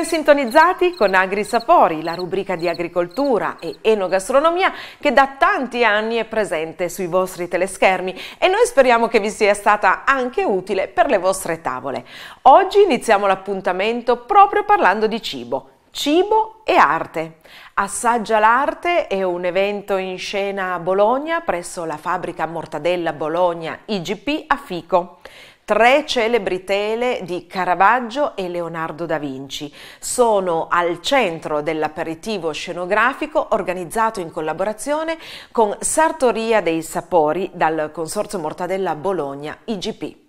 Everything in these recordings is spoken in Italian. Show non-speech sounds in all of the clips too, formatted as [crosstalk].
ben sintonizzati con Agri Sapori, la rubrica di agricoltura e enogastronomia che da tanti anni è presente sui vostri teleschermi e noi speriamo che vi sia stata anche utile per le vostre tavole. Oggi iniziamo l'appuntamento proprio parlando di cibo. Cibo e arte. Assaggia l'arte è un evento in scena a Bologna presso la fabbrica Mortadella Bologna IGP a Fico tre celebri tele di Caravaggio e Leonardo da Vinci. Sono al centro dell'aperitivo scenografico organizzato in collaborazione con Sartoria dei Sapori dal Consorzio Mortadella Bologna IGP.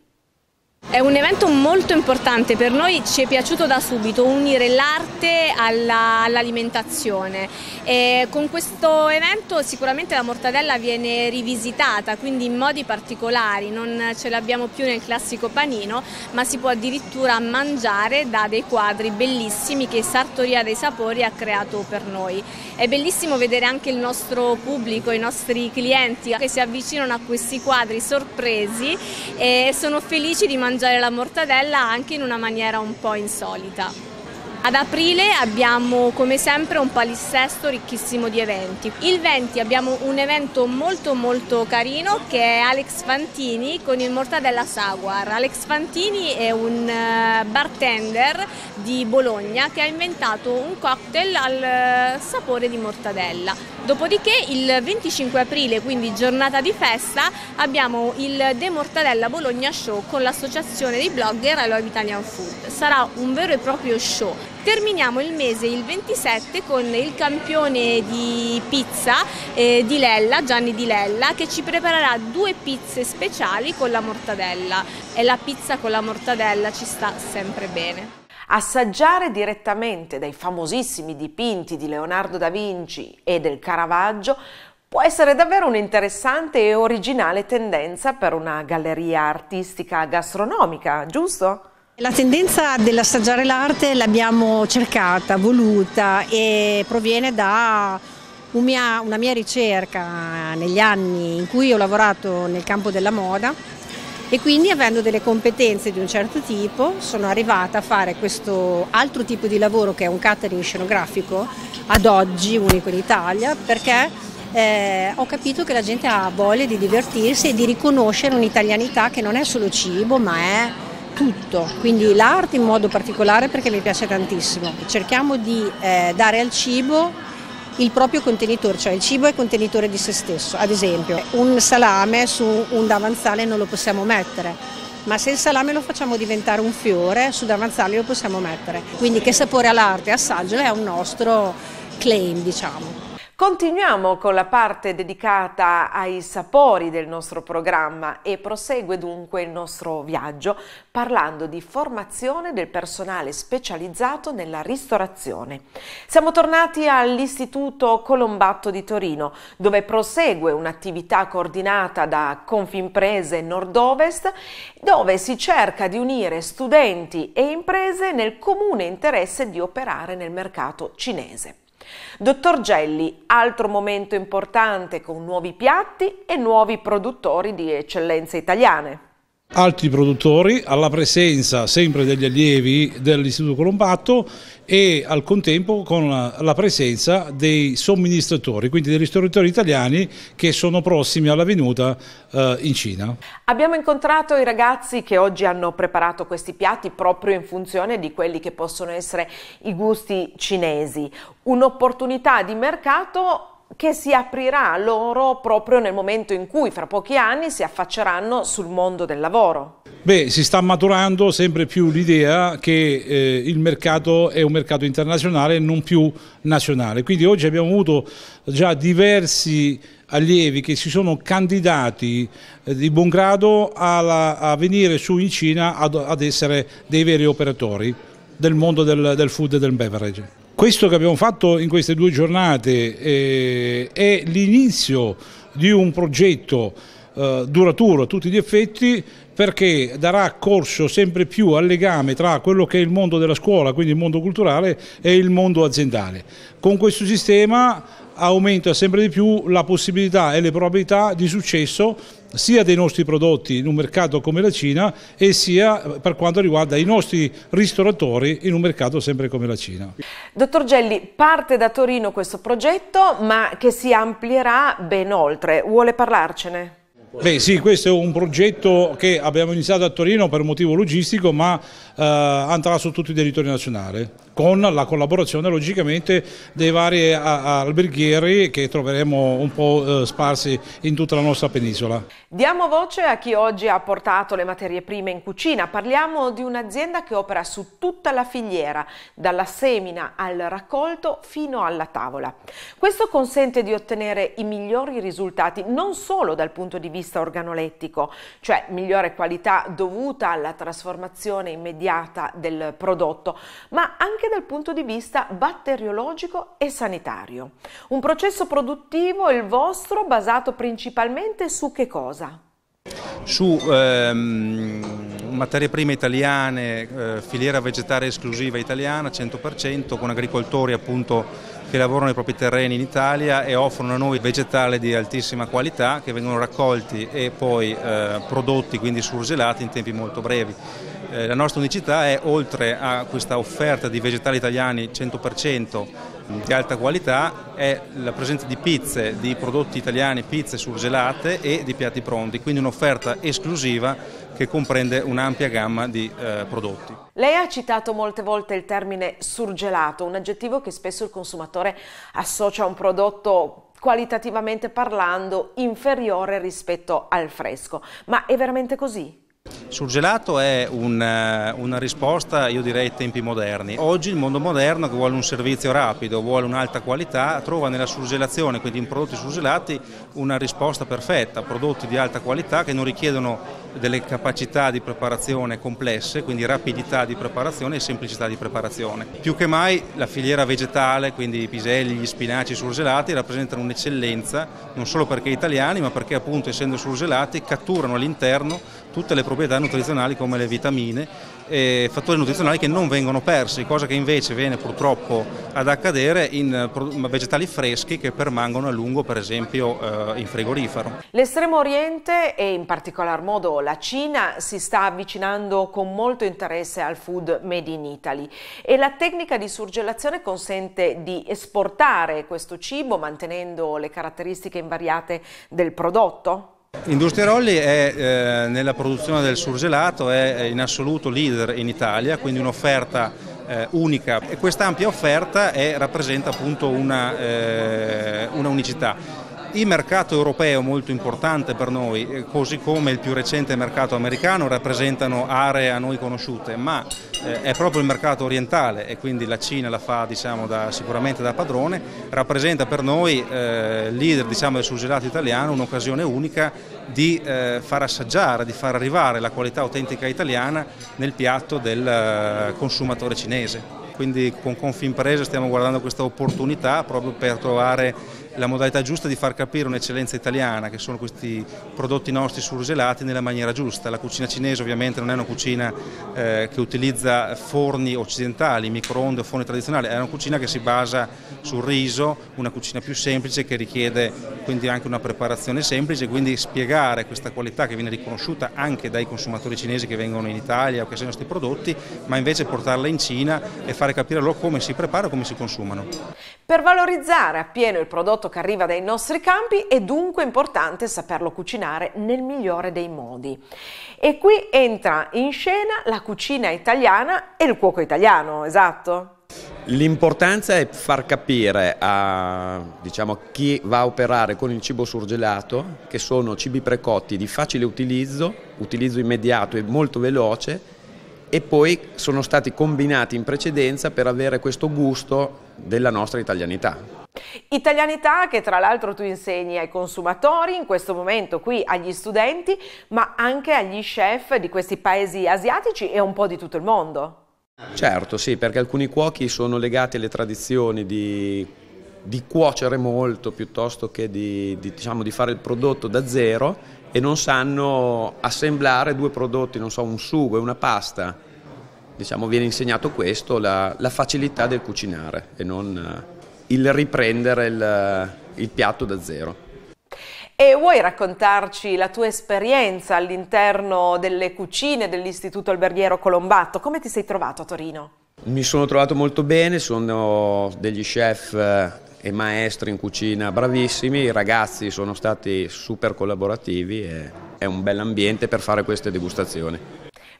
È un evento molto importante per noi, ci è piaciuto da subito unire l'arte all'alimentazione. All con questo evento sicuramente la mortadella viene rivisitata, quindi in modi particolari, non ce l'abbiamo più nel classico panino, ma si può addirittura mangiare da dei quadri bellissimi che Sartoria dei Sapori ha creato per noi. È bellissimo vedere anche il nostro pubblico, i nostri clienti che si avvicinano a questi quadri sorpresi e sono felici di mangiare mangiare la mortadella anche in una maniera un po' insolita. Ad aprile abbiamo come sempre un palinsesto ricchissimo di eventi. Il 20 abbiamo un evento molto molto carino che è Alex Fantini con il Mortadella Saguar. Alex Fantini è un eh, bartender di Bologna che ha inventato un cocktail al eh, sapore di mortadella. Dopodiché il 25 aprile, quindi giornata di festa, abbiamo il De Mortadella Bologna Show con l'associazione dei blogger I Love Italian Food. Sarà un vero e proprio show Terminiamo il mese il 27 con il campione di pizza eh, di Lella, Gianni Di Lella, che ci preparerà due pizze speciali con la mortadella e la pizza con la mortadella ci sta sempre bene. Assaggiare direttamente dai famosissimi dipinti di Leonardo da Vinci e del Caravaggio può essere davvero un'interessante e originale tendenza per una galleria artistica gastronomica, giusto? La tendenza dell'assaggiare l'arte l'abbiamo cercata, voluta e proviene da una mia ricerca negli anni in cui ho lavorato nel campo della moda e quindi avendo delle competenze di un certo tipo sono arrivata a fare questo altro tipo di lavoro che è un catering scenografico ad oggi unico in Italia perché eh, ho capito che la gente ha voglia di divertirsi e di riconoscere un'italianità che non è solo cibo ma è tutto, quindi l'arte in modo particolare perché mi piace tantissimo. Cerchiamo di eh, dare al cibo il proprio contenitore, cioè il cibo è contenitore di se stesso. Ad esempio, un salame su un davanzale non lo possiamo mettere, ma se il salame lo facciamo diventare un fiore, su davanzale lo possiamo mettere. Quindi che sapore ha l'arte, assaggiala è un nostro claim, diciamo. Continuiamo con la parte dedicata ai sapori del nostro programma e prosegue dunque il nostro viaggio parlando di formazione del personale specializzato nella ristorazione. Siamo tornati all'Istituto Colombatto di Torino dove prosegue un'attività coordinata da Confimprese Nord-Ovest dove si cerca di unire studenti e imprese nel comune interesse di operare nel mercato cinese. Dottor Gelli, altro momento importante con nuovi piatti e nuovi produttori di eccellenze italiane altri produttori alla presenza sempre degli allievi dell'Istituto Colombatto e al contempo con la presenza dei somministratori, quindi dei ristoratori italiani che sono prossimi alla venuta eh, in Cina. Abbiamo incontrato i ragazzi che oggi hanno preparato questi piatti proprio in funzione di quelli che possono essere i gusti cinesi, un'opportunità di mercato che si aprirà loro proprio nel momento in cui fra pochi anni si affacceranno sul mondo del lavoro. Beh, si sta maturando sempre più l'idea che eh, il mercato è un mercato internazionale e non più nazionale. Quindi oggi abbiamo avuto già diversi allievi che si sono candidati eh, di buon grado alla, a venire su in Cina ad, ad, essere dei veri operatori del mondo del, del food e del beverage. Questo che abbiamo fatto in queste due giornate eh, è l'inizio di un progetto eh, duraturo a tutti gli effetti perché darà corso sempre più al legame tra quello che è il mondo della scuola, quindi il mondo culturale, e il mondo aziendale. Con questo sistema aumenta sempre di più la possibilità e le probabilità di successo sia dei nostri prodotti in un mercato come la Cina e sia per quanto riguarda i nostri ristoratori in un mercato sempre come la Cina. Dottor Gelli, parte da Torino questo progetto ma che si amplierà ben oltre, vuole parlarcene? Beh sì, questo è un progetto che abbiamo iniziato a Torino per un motivo logistico ma eh, andrà su tutto il territorio nazionale con la collaborazione logicamente dei vari alberghieri che troveremo un po' eh, sparsi in tutta la nostra penisola. Diamo voce a chi oggi ha portato le materie prime in cucina. Parliamo di un'azienda che opera su tutta la filiera, dalla semina al raccolto fino alla tavola. Questo consente di ottenere i migliori risultati non solo dal punto di vista organolettico, cioè migliore qualità dovuta alla trasformazione immediata del prodotto, ma anche dal punto di vista batteriologico e sanitario. Un processo produttivo, il vostro, basato principalmente su che cosa? Su ehm, materie prime italiane, eh, filiera vegetale esclusiva italiana 100% con agricoltori appunto che lavorano nei propri terreni in Italia e offrono a noi vegetali di altissima qualità che vengono raccolti e poi eh, prodotti, quindi surgelati in tempi molto brevi. Eh, la nostra unicità è, oltre a questa offerta di vegetali italiani 100% di alta qualità, è la presenza di pizze, di prodotti italiani, pizze surgelate e di piatti pronti, quindi un'offerta esclusiva che comprende un'ampia gamma di eh, prodotti. Lei ha citato molte volte il termine surgelato, un aggettivo che spesso il consumatore associa a un prodotto qualitativamente parlando inferiore rispetto al fresco, ma è veramente così? Surgelato è un, eh, una risposta, io direi, ai tempi moderni. Oggi il mondo moderno che vuole un servizio rapido, vuole un'alta qualità, trova nella surgelazione, quindi in prodotti surgelati, una risposta perfetta, prodotti di alta qualità che non richiedono delle capacità di preparazione complesse, quindi rapidità di preparazione e semplicità di preparazione. Più che mai la filiera vegetale, quindi i piselli, gli spinaci surgelati, rappresentano un'eccellenza, non solo perché italiani, ma perché appunto essendo surgelati catturano all'interno tutte le proprietà nutrizionali come le vitamine e fattori nutrizionali che non vengono persi, cosa che invece viene purtroppo ad accadere in vegetali freschi che permangono a lungo per esempio eh, in frigorifero. L'estremo oriente e in particolar modo la Cina si sta avvicinando con molto interesse al food made in Italy e la tecnica di surgelazione consente di esportare questo cibo mantenendo le caratteristiche invariate del prodotto? Industria Rolli è eh, nella produzione del surgelato è in assoluto leader in Italia, quindi un'offerta eh, unica e questa ampia offerta è, rappresenta appunto una, eh, una unicità. Il mercato europeo molto importante per noi, eh, così come il più recente mercato americano rappresentano aree a noi conosciute, ma eh, è proprio il mercato orientale e quindi la Cina la fa diciamo, da, sicuramente da padrone, rappresenta per noi, eh, leader diciamo, del surgelato italiano, un'occasione unica di eh, far assaggiare, di far arrivare la qualità autentica italiana nel piatto del eh, consumatore cinese. Quindi con Confimpresa stiamo guardando questa opportunità proprio per trovare la modalità giusta di far capire un'eccellenza italiana, che sono questi prodotti nostri surgelati, nella maniera giusta. La cucina cinese ovviamente non è una cucina eh, che utilizza forni occidentali, microonde o forni tradizionali, è una cucina che si basa sul riso, una cucina più semplice che richiede quindi anche una preparazione semplice, quindi spiegare questa qualità che viene riconosciuta anche dai consumatori cinesi che vengono in Italia o che sentono questi prodotti, ma invece portarla in Cina e fare capire loro come si prepara e come si consumano. Per valorizzare appieno il prodotto che arriva dai nostri campi è dunque importante saperlo cucinare nel migliore dei modi. E qui entra in scena la cucina italiana e il cuoco italiano, esatto? L'importanza è far capire a diciamo, chi va a operare con il cibo surgelato che sono cibi precotti di facile utilizzo, utilizzo immediato e molto veloce e poi sono stati combinati in precedenza per avere questo gusto della nostra italianità. Italianità che tra l'altro tu insegni ai consumatori, in questo momento qui agli studenti, ma anche agli chef di questi paesi asiatici e un po' di tutto il mondo. Certo, sì, perché alcuni cuochi sono legati alle tradizioni di, di cuocere molto piuttosto che di, di, diciamo, di fare il prodotto da zero e non sanno assemblare due prodotti, non so, un sugo e una pasta. Diciamo, viene insegnato questo, la, la facilità del cucinare e non eh, il riprendere il, il piatto da zero. E vuoi raccontarci la tua esperienza all'interno delle cucine dell'Istituto Alberghiero Colombatto? Come ti sei trovato a Torino? Mi sono trovato molto bene, sono degli chef eh, e maestri in cucina bravissimi, i ragazzi sono stati super collaborativi e è un bel ambiente per fare queste degustazioni.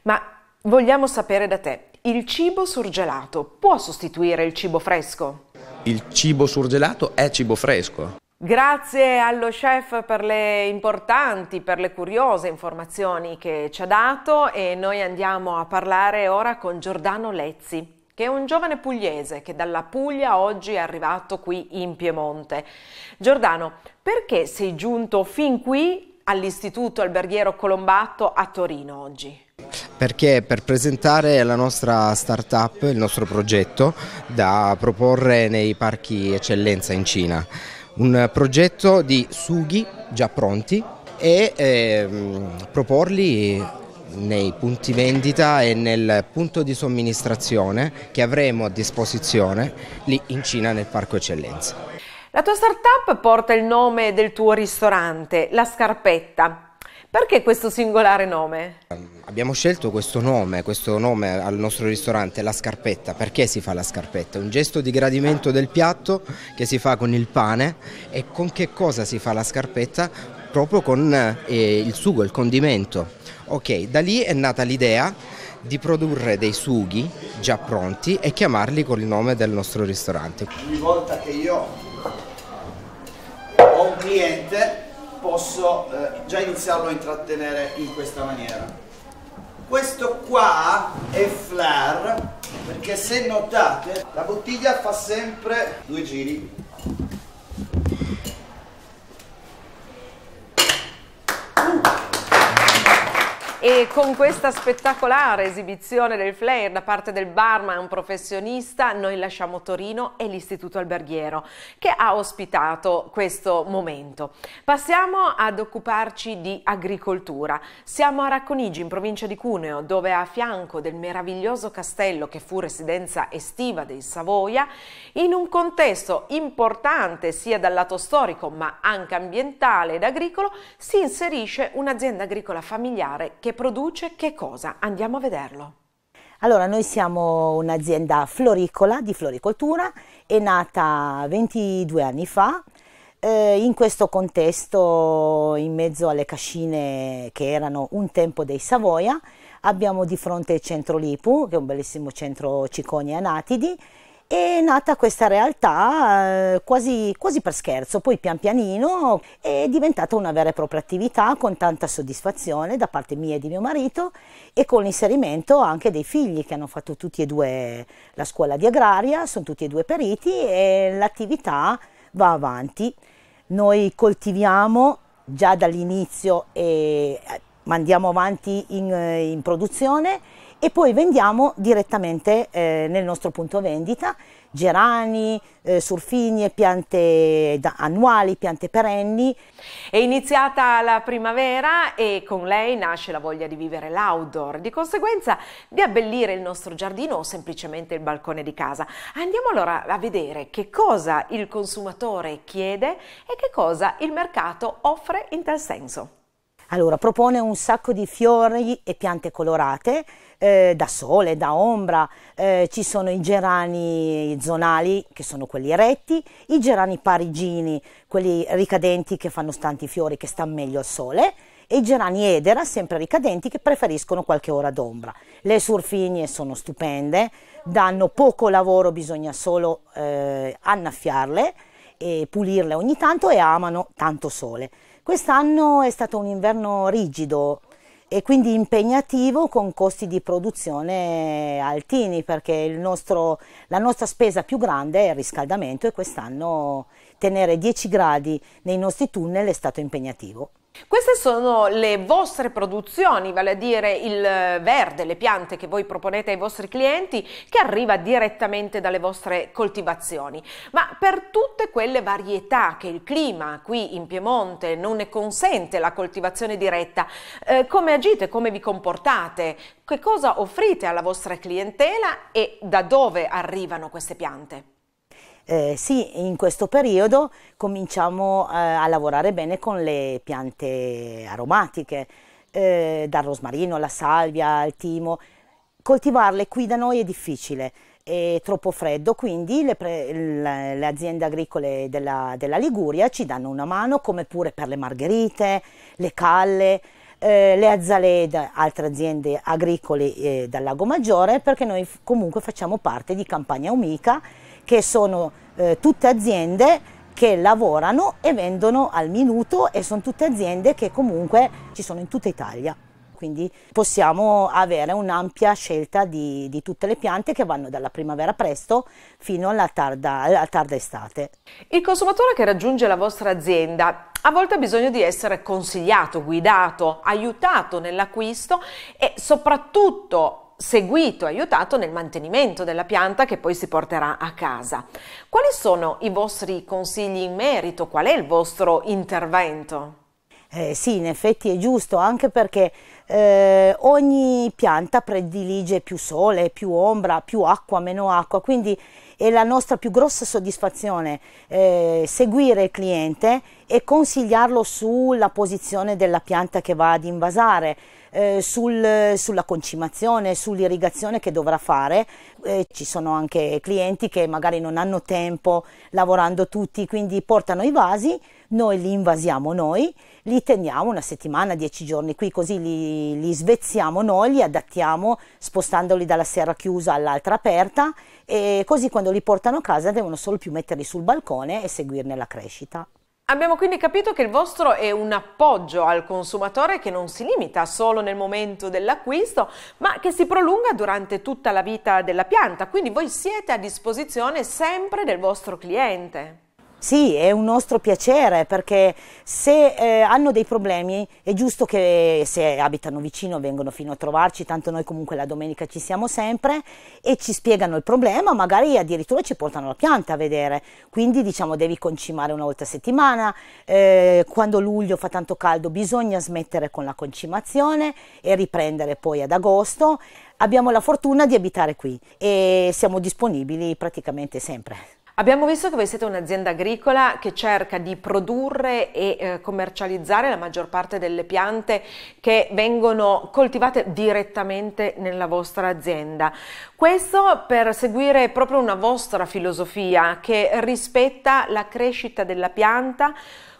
Ma vogliamo sapere da te, il cibo surgelato può sostituire il cibo fresco? Il cibo surgelato è cibo fresco. Grazie allo chef per le importanti, per le curiose informazioni che ci ha dato e noi andiamo a parlare ora con Giordano Lezzi, che è un giovane pugliese che dalla Puglia oggi è arrivato qui in Piemonte. Giordano, perché sei giunto fin qui all'Istituto Alberghiero Colombatto a Torino oggi? Perché per presentare la nostra startup, il nostro progetto da proporre nei parchi eccellenza in Cina un progetto di sughi già pronti e ehm, proporli nei punti vendita e nel punto di somministrazione che avremo a disposizione lì in Cina nel Parco Eccellenza. La tua startup porta il nome del tuo ristorante, La Scarpetta. Perché questo singolare nome? Abbiamo scelto questo nome, questo nome al nostro ristorante, la scarpetta. Perché si fa la scarpetta? Un gesto di gradimento del piatto che si fa con il pane e con che cosa si fa la scarpetta? Proprio con eh, il sugo, il condimento. Ok, da lì è nata l'idea di produrre dei sughi già pronti e chiamarli con il nome del nostro ristorante. Ogni volta che io ho un cliente posso eh, già iniziarlo a intrattenere in questa maniera. Questo qua è flare perché se notate la bottiglia fa sempre due giri. Uh. E con questa spettacolare esibizione del flair da parte del barman, professionista, noi lasciamo Torino e l'Istituto Alberghiero che ha ospitato questo momento. Passiamo ad occuparci di agricoltura. Siamo a Racconigi, in provincia di Cuneo, dove a fianco del meraviglioso castello che fu residenza estiva dei Savoia, in un contesto importante sia dal lato storico ma anche ambientale ed agricolo, si inserisce un'azienda agricola familiare che produce che cosa? Andiamo a vederlo. Allora, noi siamo un'azienda floricola di floricoltura, è nata 22 anni fa. Eh, in questo contesto, in mezzo alle cascine che erano un tempo dei Savoia, abbiamo di fronte il centro Lipu, che è un bellissimo centro ciconia natidi, è nata questa realtà eh, quasi, quasi, per scherzo, poi pian pianino è diventata una vera e propria attività con tanta soddisfazione da parte mia e di mio marito e con l'inserimento anche dei figli che hanno fatto tutti e due la scuola di agraria, sono tutti e due periti e l'attività va avanti. Noi coltiviamo già dall'inizio e eh, mandiamo avanti in, in produzione e poi vendiamo direttamente eh, nel nostro punto vendita gerani, eh, surfinie, piante annuali, piante perenni. È iniziata la primavera e con lei nasce la voglia di vivere l'outdoor, di conseguenza di abbellire il nostro giardino o semplicemente il balcone di casa. Andiamo allora a vedere che cosa il consumatore chiede e che cosa il mercato offre in tal senso. Allora, propone un sacco di fiori e piante colorate, eh, da sole, da ombra, eh, ci sono i gerani zonali che sono quelli eretti, i gerani parigini, quelli ricadenti che fanno stanti fiori che stanno meglio al sole e i gerani edera, sempre ricadenti, che preferiscono qualche ora d'ombra. Le surfinie sono stupende, danno poco lavoro, bisogna solo eh, annaffiarle e pulirle ogni tanto e amano tanto sole. Quest'anno è stato un inverno rigido e quindi impegnativo con costi di produzione altini perché nostro, la nostra spesa più grande è il riscaldamento e quest'anno tenere 10 gradi nei nostri tunnel è stato impegnativo. Queste sono le vostre produzioni, vale a dire il verde, le piante che voi proponete ai vostri clienti che arriva direttamente dalle vostre coltivazioni. Ma per tutte quelle varietà che il clima qui in Piemonte non ne consente la coltivazione diretta, eh, come agite, come vi comportate, che cosa offrite alla vostra clientela e da dove arrivano queste piante? Eh, sì, in questo periodo cominciamo eh, a lavorare bene con le piante aromatiche, eh, dal rosmarino alla salvia, al timo. Coltivarle qui da noi è difficile, è troppo freddo, quindi le, le, le aziende agricole della, della, Liguria ci danno una mano, come pure per le margherite, le calle, eh, le azzalede, altre aziende agricole eh, dal Lago Maggiore, perché noi comunque facciamo parte di Campagna Umica, che sono eh, tutte aziende che lavorano e vendono al minuto e sono tutte aziende che comunque ci sono in tutta Italia quindi possiamo avere un'ampia scelta di, di, tutte le piante che vanno dalla primavera presto fino alla tarda, alla tarda estate. Il consumatore che raggiunge la vostra azienda a volte ha bisogno di essere consigliato, guidato, aiutato nell'acquisto e soprattutto seguito, aiutato nel mantenimento della pianta che poi si porterà a casa. Quali sono i vostri consigli in merito? Qual è il vostro intervento? Eh, sì, in effetti è giusto, anche perché eh, ogni pianta predilige più sole, più ombra, più acqua, meno acqua, quindi è la nostra più grossa soddisfazione eh, seguire il cliente e consigliarlo sulla posizione della pianta che va ad invasare, eh, sul, sulla concimazione, sull'irrigazione che dovrà fare. Eh, ci sono anche clienti che magari non hanno tempo lavorando tutti, quindi portano i vasi, noi li invasiamo noi, li teniamo una settimana, dieci giorni qui, così li, li svezziamo noi, li adattiamo spostandoli dalla serra chiusa all'altra aperta e così quando li portano a casa devono solo più metterli sul balcone e seguirne la crescita. Abbiamo quindi capito che il vostro è un appoggio al consumatore che non si limita solo nel momento dell'acquisto, ma che si prolunga durante tutta la vita della pianta, quindi voi siete a disposizione sempre del vostro cliente. Sì, è un nostro piacere perché se eh, hanno dei problemi è giusto che se abitano vicino vengono fino a trovarci, tanto noi comunque la domenica ci siamo sempre e ci spiegano il problema, magari addirittura ci portano la pianta a vedere, quindi diciamo devi concimare una volta a settimana, eh, quando luglio fa tanto caldo bisogna smettere con la concimazione e riprendere poi ad agosto. Abbiamo la fortuna di abitare qui e siamo disponibili praticamente sempre. Abbiamo visto che voi siete un'azienda agricola che cerca di produrre e eh, commercializzare la maggior parte delle piante che vengono coltivate direttamente nella vostra azienda. Questo per seguire proprio una vostra filosofia che rispetta la crescita della pianta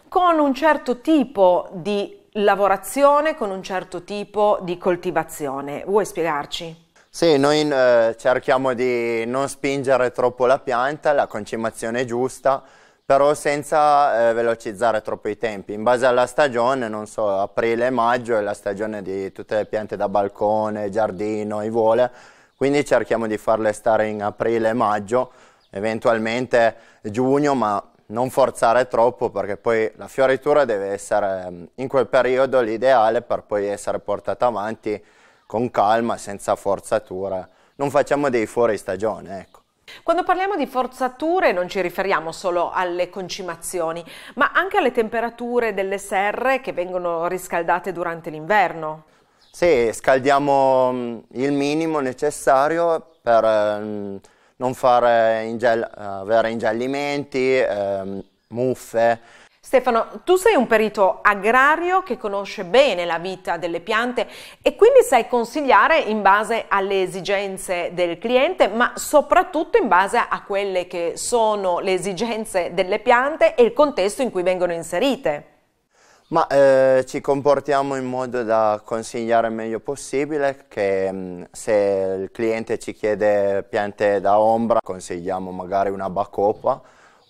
con un certo tipo di lavorazione, con un certo tipo di coltivazione. Vuoi spiegarci? Sì, noi eh, cerchiamo di non spingere troppo la pianta, la concimazione è giusta, però senza eh, velocizzare troppo i tempi. In base alla stagione, non so, aprile e maggio è la stagione di tutte le piante da balcone, giardino, ivole, quindi cerchiamo di farle stare in aprile e maggio, eventualmente giugno, ma non forzare troppo perché poi la fioritura deve essere mm, in quel periodo l'ideale per poi essere portata avanti con calma, senza forzatura. Non facciamo dei fuori stagione, ecco. Quando parliamo di forzature non ci riferiamo solo alle concimazioni, ma anche alle temperature delle serre che vengono riscaldate durante l'inverno. Sì, scaldiamo mm, il minimo necessario per eh, non fare ingel avere ingiallimenti, eh, muffe, Stefano, tu sei un perito agrario che conosce bene la vita delle piante e quindi sai consigliare in base alle esigenze del cliente, ma soprattutto in base a quelle che sono le esigenze delle piante e il contesto in cui vengono inserite. Ma eh, ci comportiamo in modo da consigliare il meglio possibile, che mm, se il cliente ci chiede piante da ombra consigliamo magari una bacopa,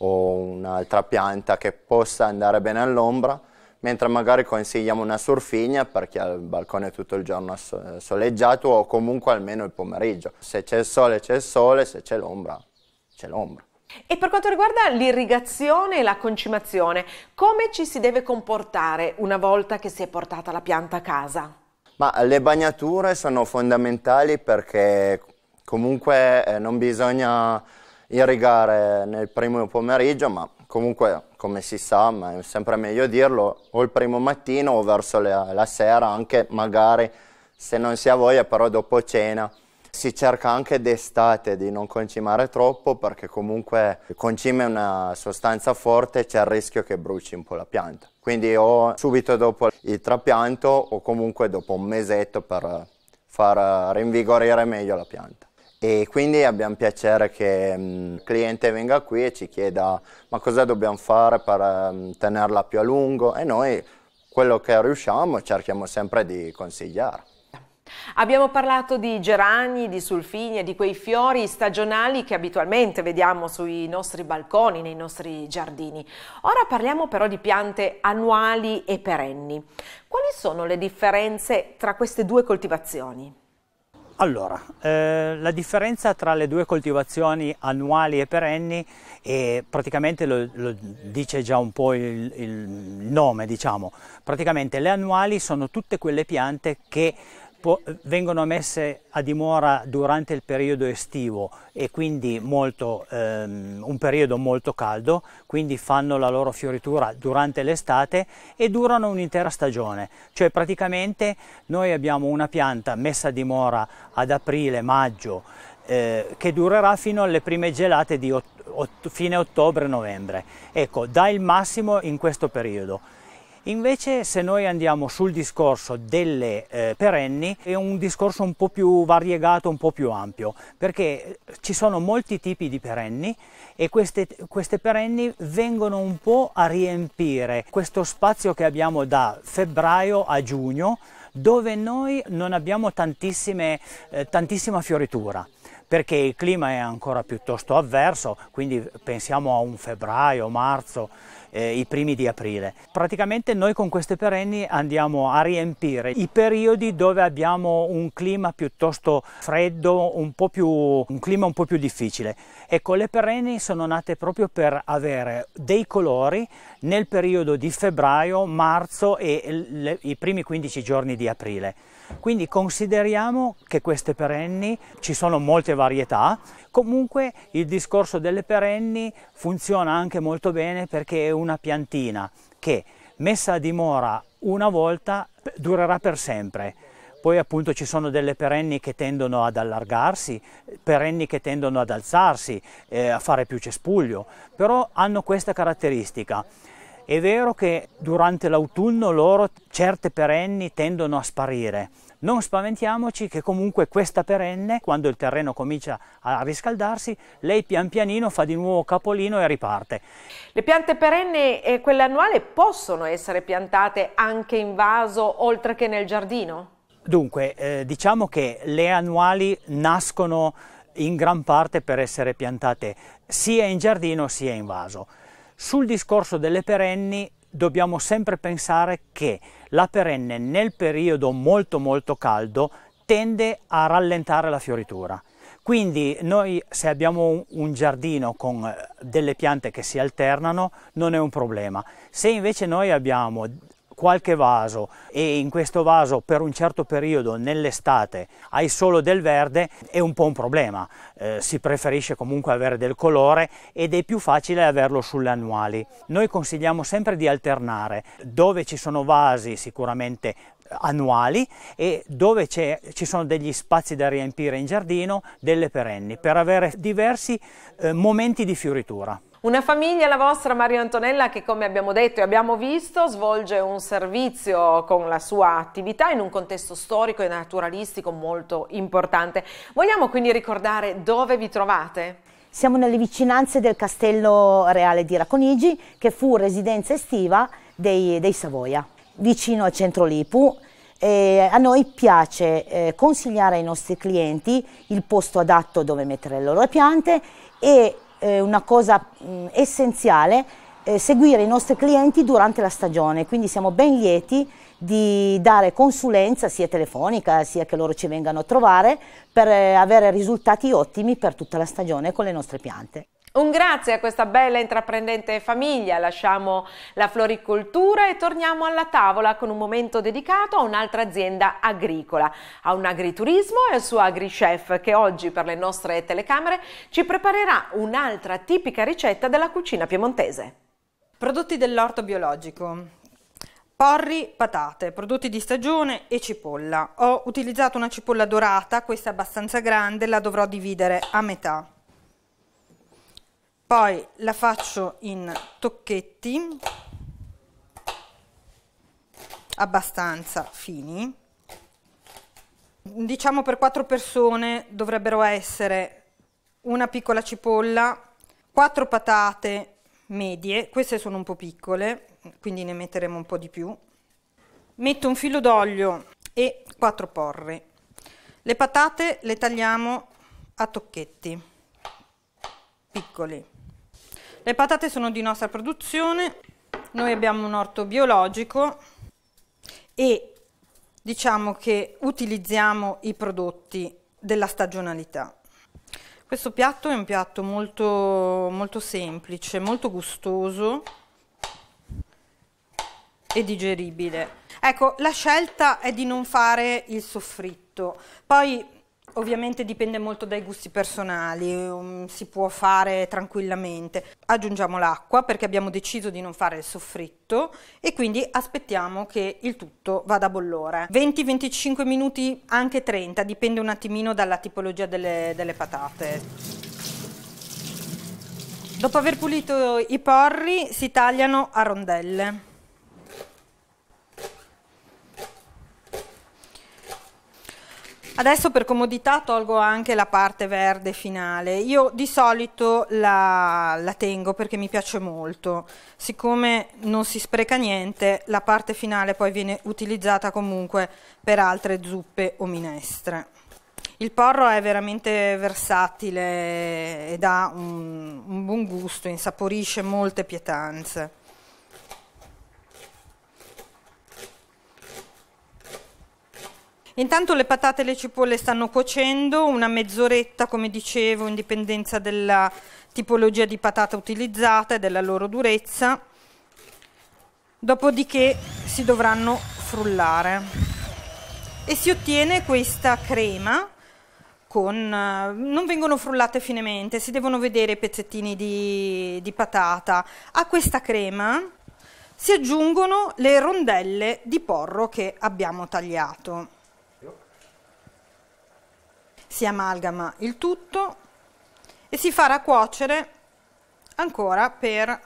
o un'altra pianta che possa andare bene all'ombra, mentre magari consigliamo una surfigna per chi ha il balcone tutto il giorno soleggiato o comunque almeno il pomeriggio. Se c'è il sole c'è il sole, se c'è l'ombra c'è l'ombra. E per quanto riguarda l'irrigazione e la concimazione, come ci si deve comportare una volta che si è portata la pianta a casa? Ma le bagnature sono fondamentali perché comunque eh, non bisogna irrigare nel primo pomeriggio, ma comunque come si sa, ma è sempre meglio dirlo, o il primo mattino o verso la, la sera, anche magari se non si ha voglia, però dopo cena, Si cerca anche d'estate di non concimare troppo perché comunque il concime è una sostanza forte, c'è il rischio che bruci un po' la pianta. Quindi o subito dopo il trapianto o comunque dopo un mesetto per far rinvigorire meglio la pianta. E quindi abbiamo piacere che mm, il cliente venga qui e ci chieda ma cosa dobbiamo fare per mm, tenerla più a lungo e noi quello che riusciamo cerchiamo sempre di consigliare. Abbiamo parlato di gerani, di sulfini e di quei fiori stagionali che abitualmente vediamo sui nostri balconi, nei nostri giardini. Ora parliamo però di piante annuali e perenni. Quali sono le differenze tra queste due coltivazioni? Allora, eh, la differenza tra le due coltivazioni annuali e perenni e praticamente lo, lo, dice già un po' il, il nome, diciamo. Praticamente le annuali sono tutte quelle piante che vengono messe a dimora durante il periodo estivo e quindi molto, ehm, un periodo molto caldo, quindi fanno la loro fioritura durante l'estate e durano un'intera stagione, cioè praticamente noi abbiamo una pianta messa a dimora ad aprile, maggio, eh, che durerà fino alle prime gelate di ot ot fine ottobre-novembre. Ecco, dà il massimo in questo periodo. Invece se noi andiamo sul discorso delle eh, perenni è un discorso un po' più variegato, un po' più ampio, perché ci sono molti tipi di perenni e queste, queste perenni vengono un po' a riempire questo spazio che abbiamo da febbraio a giugno dove noi non abbiamo eh, tantissima fioritura perché il clima è ancora piuttosto avverso, quindi pensiamo a un febbraio, marzo, eh, i primi di aprile. Praticamente noi con queste perenni andiamo a riempire i periodi dove abbiamo un clima piuttosto freddo, un, po più, un clima un po' più difficile. Ecco, le perenni sono nate proprio per avere dei colori nel periodo di febbraio, marzo e le, i primi 15 giorni di aprile. Quindi consideriamo che queste perenni, ci sono molte varietà, comunque il discorso delle perenni funziona anche molto bene perché è una piantina che messa a dimora una volta durerà per sempre. Poi appunto ci sono delle perenni che tendono ad allargarsi, perenni che tendono ad alzarsi, eh, a fare più cespuglio, però hanno questa caratteristica. È vero che durante l'autunno loro certe perenni tendono a sparire, non spaventiamoci che comunque questa perenne, quando il terreno comincia a riscaldarsi, lei pian pianino fa di nuovo capolino e riparte. Le piante perenne e quelle annuali possono essere piantate anche in vaso oltre che nel giardino? Dunque, eh, diciamo che le annuali nascono in gran parte per essere piantate sia in giardino sia in vaso. Sul discorso delle perenni dobbiamo sempre pensare che la perenne nel periodo molto molto caldo tende a rallentare la fioritura. Quindi noi se abbiamo un giardino con eh, delle piante che si alternano non è un problema. Se invece noi abbiamo qualche vaso e in questo vaso per un certo periodo nell'estate hai solo del verde è un po' un problema, eh, si preferisce comunque avere del colore ed è più facile averlo sulle annuali. Noi consigliamo sempre di alternare dove ci sono vasi sicuramente annuali e dove ci sono degli spazi da riempire in giardino delle perenni per avere diversi eh, momenti di fioritura. Una famiglia, la vostra Mario Antonella, che come abbiamo detto e abbiamo visto svolge un servizio con la sua attività in un contesto storico e naturalistico molto importante. Vogliamo quindi ricordare dove vi trovate? Siamo nelle vicinanze del Castello Reale di Raconigi, che fu residenza estiva dei, dei Savoia, vicino al centro Lipu. E a noi piace eh, consigliare ai nostri clienti il posto adatto dove mettere le loro piante e eh, una cosa mh, essenziale eh, seguire i nostri clienti durante la stagione, quindi siamo ben lieti di dare consulenza sia telefonica sia che loro ci vengano a trovare per eh, avere risultati ottimi per tutta la stagione con le nostre piante. Un grazie a questa bella intraprendente famiglia, lasciamo la floricoltura e torniamo alla tavola con un momento dedicato a un'altra azienda agricola, a un agriturismo e al suo agrichef che oggi per le nostre telecamere ci preparerà un'altra tipica ricetta della cucina piemontese. Prodotti dell'orto biologico. Porri, patate, prodotti di stagione e cipolla. Ho utilizzato una cipolla dorata, questa è abbastanza grande, la dovrò dividere a metà. Poi la faccio in tocchetti abbastanza fini. Diciamo per quattro persone dovrebbero essere una piccola cipolla, quattro patate medie, queste sono un po' piccole, quindi ne metteremo un po' di più. Metto un filo d'olio e quattro porri. Le patate le tagliamo a tocchetti piccoli. Le patate sono di nostra produzione, noi abbiamo un orto biologico e diciamo che utilizziamo i prodotti della stagionalità. Questo piatto è un piatto molto, molto semplice, molto gustoso e digeribile. Ecco, la scelta è di non fare il soffritto. Poi ovviamente dipende molto dai gusti personali, um, si può fare tranquillamente. Aggiungiamo l'acqua perché abbiamo deciso di non fare il soffritto e quindi aspettiamo che il tutto vada a bollore. 20-25 minuti, anche 30, dipende un attimino dalla tipologia delle, delle patate. Dopo aver pulito i porri si tagliano a rondelle. Adesso per comodità tolgo anche la parte verde finale. Io di solito la, la, tengo perché mi piace molto. Siccome non si spreca niente, la parte finale poi viene utilizzata comunque per altre zuppe o minestre. Il porro è veramente versatile ed ha un, un buon gusto, insaporisce molte pietanze. Intanto le patate e le cipolle stanno cuocendo, una mezz'oretta come dicevo in dipendenza dalla tipologia di patata utilizzata e della loro durezza, dopodiché si dovranno frullare. E si ottiene questa crema con, non vengono frullate finemente, si devono vedere i pezzettini di, di patata. A questa crema si aggiungono le rondelle di porro che abbiamo tagliato si amalgama il tutto e si farà cuocere ancora per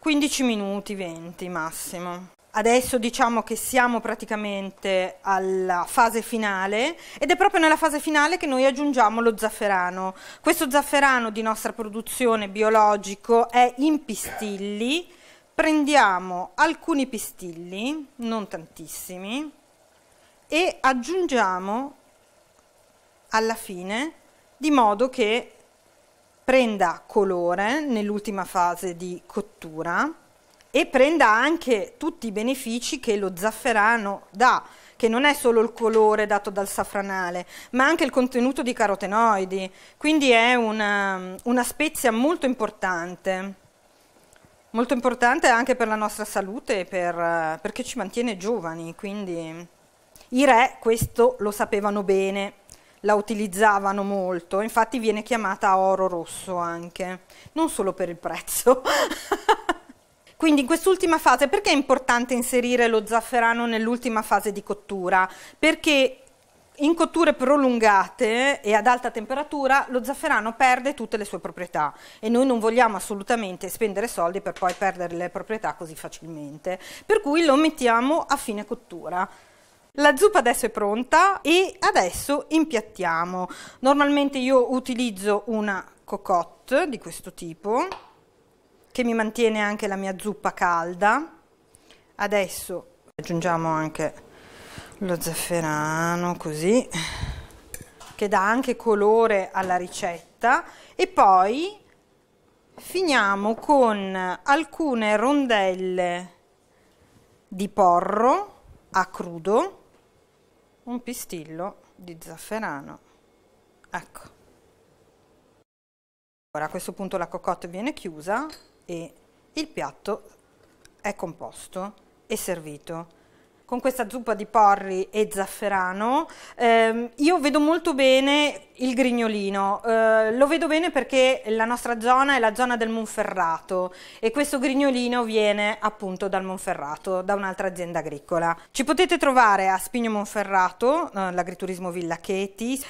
15 minuti 20 massimo. Adesso diciamo che siamo praticamente alla fase finale ed è proprio nella fase finale che noi aggiungiamo lo zafferano. Questo zafferano di nostra produzione biologico è in pistilli. Prendiamo alcuni pistilli, non tantissimi, e aggiungiamo alla fine di modo che prenda colore nell'ultima fase di cottura e prenda anche tutti i benefici che lo zafferano dà, che non è solo il colore dato dal safranale, ma anche il contenuto di carotenoidi, quindi è una, una spezia molto importante, molto importante anche per la nostra salute, per, perché ci mantiene giovani, quindi i re questo lo sapevano bene la utilizzavano molto, infatti viene chiamata oro rosso anche, non solo per il prezzo. [laughs] Quindi in quest'ultima fase, perché è importante inserire lo zafferano nell'ultima fase di cottura? Perché in cotture prolungate e ad alta temperatura lo zafferano perde tutte le sue proprietà e noi non vogliamo assolutamente spendere soldi per poi perdere le proprietà così facilmente, per cui lo mettiamo a fine cottura. La zuppa adesso è pronta e adesso impiattiamo. Normalmente io utilizzo una cocotte di questo tipo che mi mantiene anche la mia zuppa calda. Adesso aggiungiamo anche lo zafferano così che dà anche colore alla ricetta e poi finiamo con alcune rondelle di porro a crudo un pistillo di zafferano. Ecco. Ora a questo punto la cocotte viene chiusa e il piatto è composto e servito. Con questa zuppa di porri e zafferano. Eh, io vedo molto bene il grignolino, eh, lo vedo bene perché la nostra zona è la zona del Monferrato e questo grignolino viene appunto dal Monferrato, da un'altra azienda agricola. Ci potete trovare a Spigno Monferrato, eh, l'agriturismo Villa Cheti,